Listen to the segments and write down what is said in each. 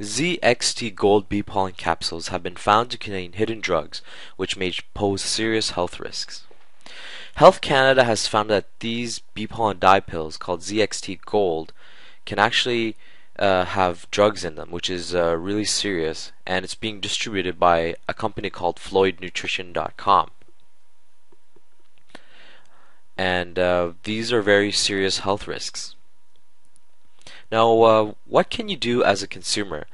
ZXT Gold bee pollen capsules have been found to contain hidden drugs which may pose serious health risks. Health Canada has found that these bee pollen dye pills called ZXT Gold can actually uh, have drugs in them, which is uh, really serious, and it's being distributed by a company called FloydNutrition.com. And uh, these are very serious health risks. Now, uh, what can you do as a consumer?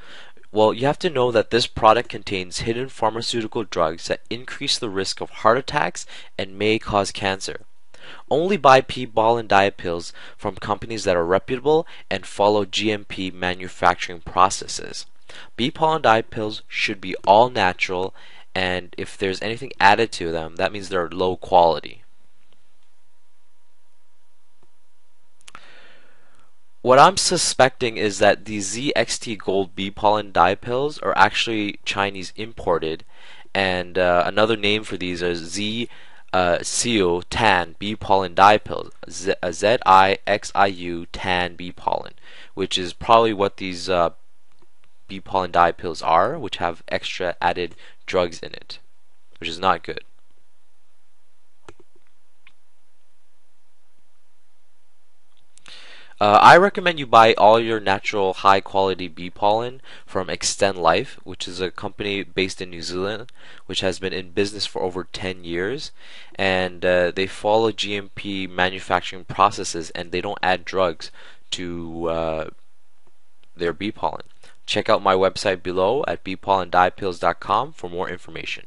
Well, you have to know that this product contains hidden pharmaceutical drugs that increase the risk of heart attacks and may cause cancer. Only buy bee pollen diet pills from companies that are reputable and follow GMP manufacturing processes. Bee pollen diet pills should be all natural, and if there's anything added to them, that means they're low quality. What I'm suspecting is that the ZXT Gold bee pollen dye pills are actually Chinese imported, and uh, another name for these is Z uh, Tan bee pollen dye pills, Z uh, I X I U Tan bee pollen, which is probably what these uh, bee pollen dye pills are, which have extra added drugs in it, which is not good. Uh, I recommend you buy all your natural high quality bee pollen from Xtend-Life, which is a company based in New Zealand, which has been in business for over 10 years. And uh, they follow GMP manufacturing processes and they don't add drugs to uh, their bee pollen. Check out my website below at beepollendyepills.com for more information.